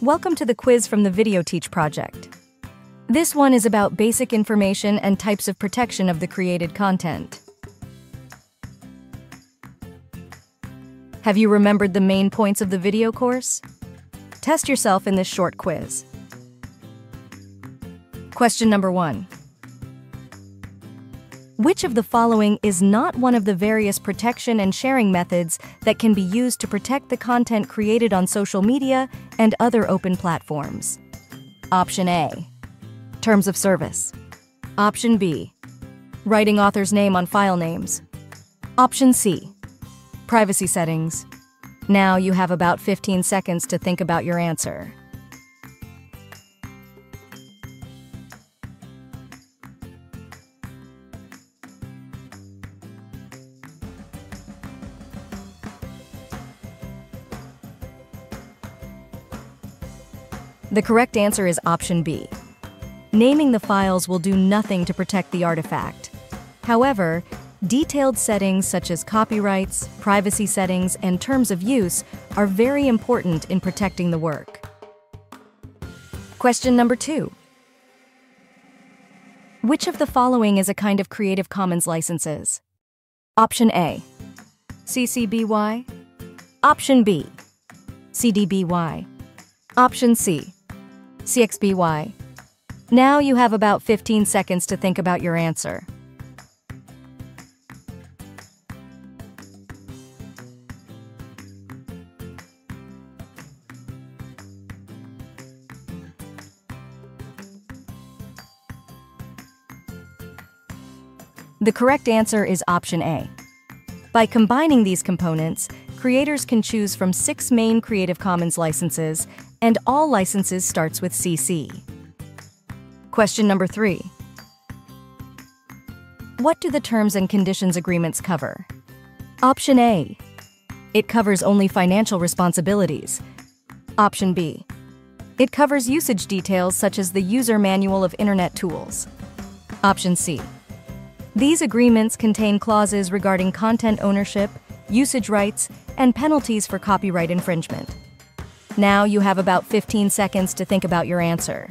Welcome to the quiz from the Video Teach project. This one is about basic information and types of protection of the created content. Have you remembered the main points of the video course? Test yourself in this short quiz. Question number one. Which of the following is not one of the various protection and sharing methods that can be used to protect the content created on social media and other open platforms? Option A. Terms of service. Option B. Writing author's name on file names. Option C. Privacy settings. Now you have about 15 seconds to think about your answer. The correct answer is option B. Naming the files will do nothing to protect the artifact. However, detailed settings such as copyrights, privacy settings, and terms of use are very important in protecting the work. Question number two. Which of the following is a kind of Creative Commons licenses? Option A. CC BY. Option B. CD BY. Option C. CC BY. Now you have about 15 seconds to think about your answer. The correct answer is option A. By combining these components, creators can choose from six main Creative Commons licenses, and all licenses starts with CC. Question number three. What do the terms and conditions agreements cover? Option A. It covers only financial responsibilities. Option B. It covers usage details such as the user manual of Internet tools. Option C. These agreements contain clauses regarding content ownership, usage rights, and penalties for copyright infringement. Now you have about 15 seconds to think about your answer.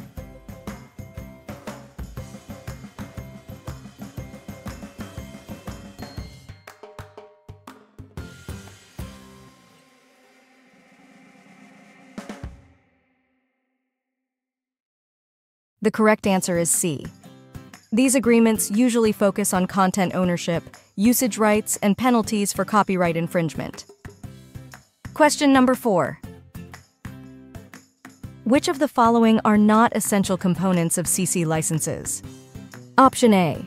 The correct answer is C. These agreements usually focus on content ownership, usage rights, and penalties for copyright infringement. Question number four. Which of the following are not essential components of CC licenses? Option A.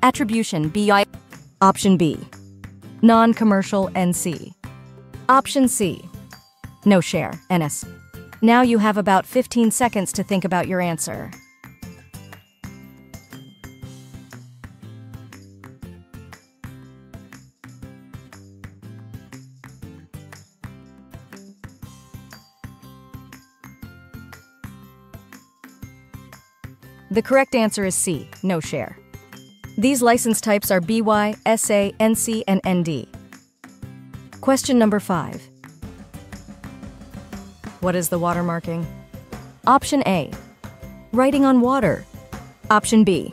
Attribution BI. Option B. Non-commercial NC. Option C. No share NS. Now you have about 15 seconds to think about your answer. The correct answer is C, no share. These license types are BY, SA, NC, and ND. Question number five. What is the watermarking? Option A. Writing on water. Option B.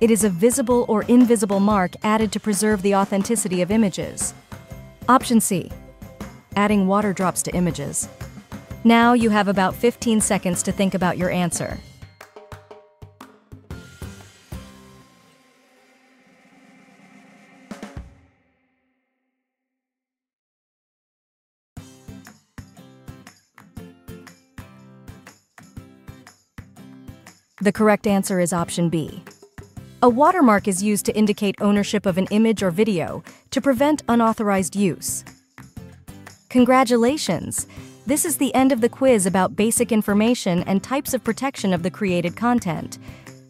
It is a visible or invisible mark added to preserve the authenticity of images. Option C. Adding water drops to images. Now you have about 15 seconds to think about your answer. The correct answer is option B. A watermark is used to indicate ownership of an image or video to prevent unauthorized use. Congratulations! This is the end of the quiz about basic information and types of protection of the created content.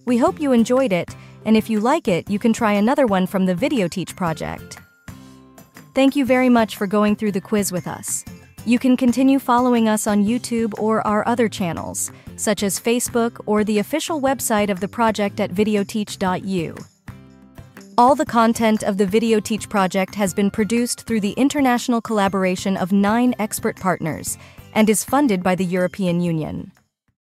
We hope you enjoyed it, and if you like it, you can try another one from the Video Teach project. Thank you very much for going through the quiz with us. You can continue following us on YouTube or our other channels, such as Facebook or the official website of the project at videoteach.u. All the content of the VideoTeach project has been produced through the international collaboration of nine expert partners and is funded by the European Union.